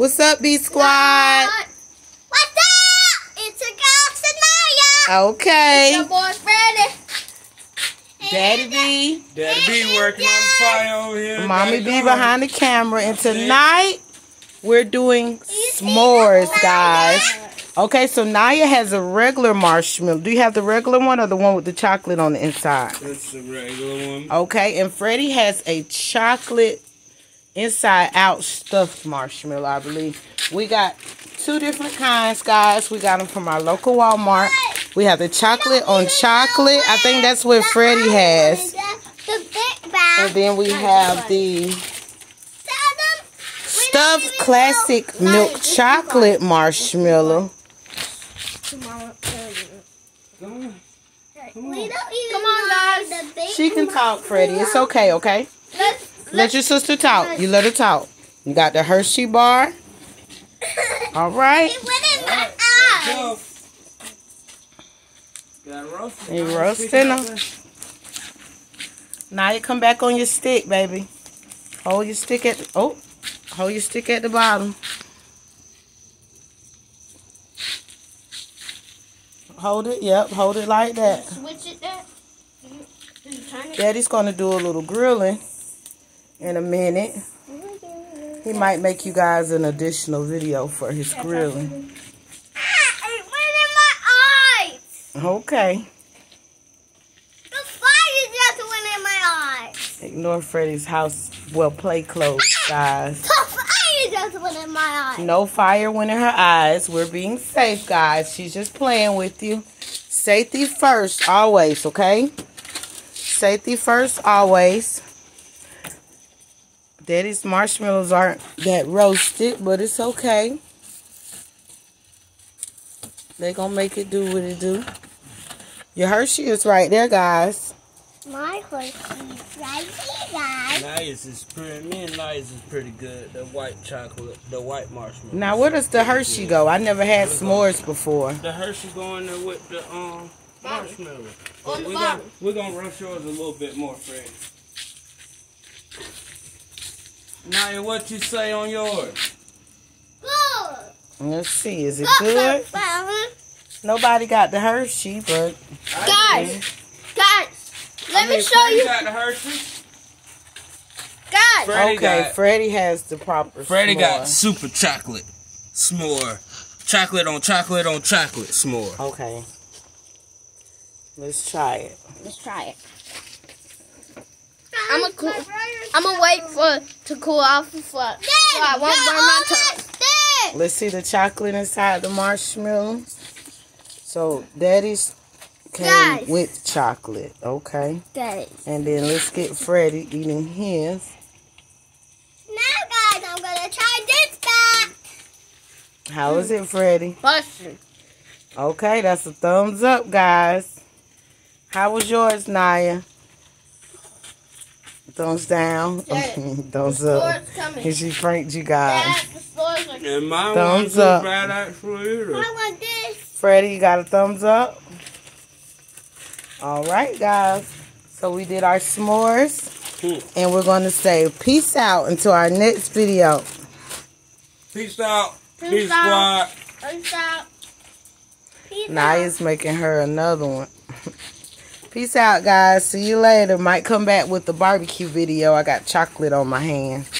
What's up, B Squad? What's up? It's a girl, Sanaya. Okay. Your boy Freddy. Daddy B, Daddy B working on the fire over here. Mommy Daddy B G. behind the camera, and tonight we're doing s'mores, guys. Okay, so Naya has a regular marshmallow. Do you have the regular one or the one with the chocolate on the inside? That's the regular one. Okay, and Freddie has a chocolate inside out stuffed marshmallow, I believe. We got two different kinds, guys. We got them from our local Walmart. We have the chocolate on chocolate. I think that's what Freddie has. The big bag. And then we have the stuffed classic milk chocolate marshmallow. Come on. We don't even Come on, guys. She can talk, Freddie. It's okay, okay? Let's, Let your sister talk. You let her talk. You got the Hershey bar. All right. it went in my Go. eyes. Got roasted. You roasting them. Now you come back on your stick, baby. Hold your stick at oh, hold your stick at the bottom. Hold it, yep, hold it like that. Switch it there. You, you turn it. Daddy's gonna do a little grilling in a minute. He might make you guys an additional video for his grilling. Ah, it went in my eyes. Okay. The fire just went in my eyes. Ignore Freddy's house well play clothes, guys. The fire just went in my eyes. No fire went in her eyes. We're being safe, guys. She's just playing with you. Safety first, always, okay? Safety first, always. Daddy's marshmallows aren't that roasted, but it's okay. They gonna make it do what it do. Your Hershey is right there, guys. My horse is right here, guys. Nice is pretty. Me and Nice is pretty good. The white chocolate, the white marshmallow. Now, where does the Hershey go? I never had s'mores before. The Hershey going there with the um marshmallow. On the we're bottom. Gonna, we're gonna rush yours a little bit more, Fred. Naya, what you say on yours? Good. Let's see, is it good? look, look. Nobody got the Hershey, but Guys, guys, let I me show Freddie you. got the Hershey. Guys, Freddie okay, got- Freddie has the proper. Freddie got super chocolate s'more. Chocolate on chocolate on chocolate s'more. Okay, let's try it. let's try it. I'm gonna cool. I'm gonna wait for to cool off for. So I won't burn my tongue. Let's see the chocolate inside the marshmallow. So, Daddy's came Guys. with chocolate. Okay, Guys. and then let's get Freddie eating his. Now, guys, I'm gonna try this back. How is it, Freddie? Busting. Okay, that's a thumbs up, guys. How was yours, Naya? Thumbs down. Dad, Thumbs up. Store's coming. And she pranked you guys. Dad, the. And mine Thumbs up. bad actually either. I want this. Freddie, you got a thumbs up? All right, guys. So we did our s'mores. Hmm. And we're going to say peace out until our next video. Peace out. Peace Peace out. squad. Peace out. Peace out. Naya's making her another one. Peace out, guys. See you later. Might come back with the barbecue video. I got chocolate on my hand.